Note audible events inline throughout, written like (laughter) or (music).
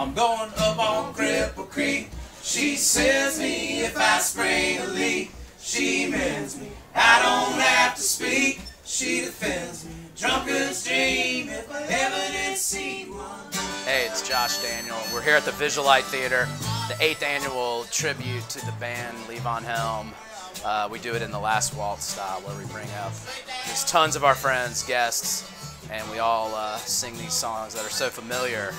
I'm going up on Cripple Creek. She says me if I spring a leak. She mends me. I don't have to speak. She defends me. Drunkard's dream if I ever did see one. Hey, it's Josh Daniel. We're here at the Visulite Theater, the eighth annual tribute to the band Levon Helm. Uh, we do it in the Last Waltz style, where we bring up just tons of our friends, guests, and we all uh, sing these songs that are so familiar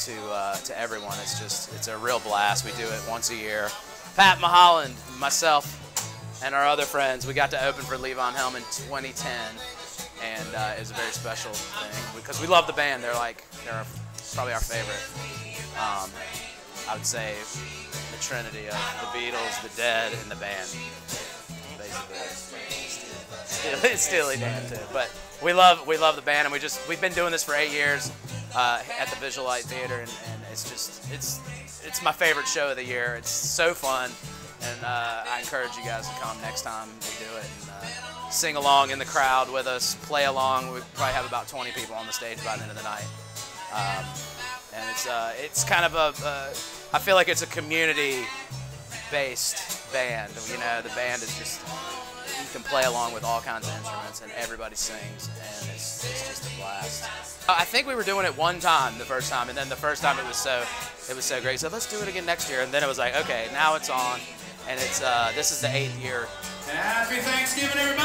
to uh, to everyone. It's just it's a real blast. We do it once a year. Pat Mulholland, myself, and our other friends, we got to open for Levon Helm in 2010, and uh, it was a very special thing because we love the band. They're like they're probably our favorite. Um, I would say the trinity of the Beatles, the Dead, and the band. Basically, (laughs) Steely Dan too. But we love we love the band, and we just we've been doing this for eight years uh, at the Visual Visulite Theater, and, and it's just it's it's my favorite show of the year. It's so fun, and uh, I encourage you guys to come next time we do it. And, uh, sing along in the crowd with us, play along. We probably have about 20 people on the stage by the end of the night. Um, and it's uh, it's kind of a uh, I feel like it's a community based band. You know, the band is just can play along with all kinds of instruments and everybody sings and it's, it's just a blast. I think we were doing it one time the first time and then the first time it was so it was so great. So let's do it again next year and then it was like okay now it's on and it's uh, this is the eighth year. Happy Thanksgiving, everybody!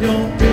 Don't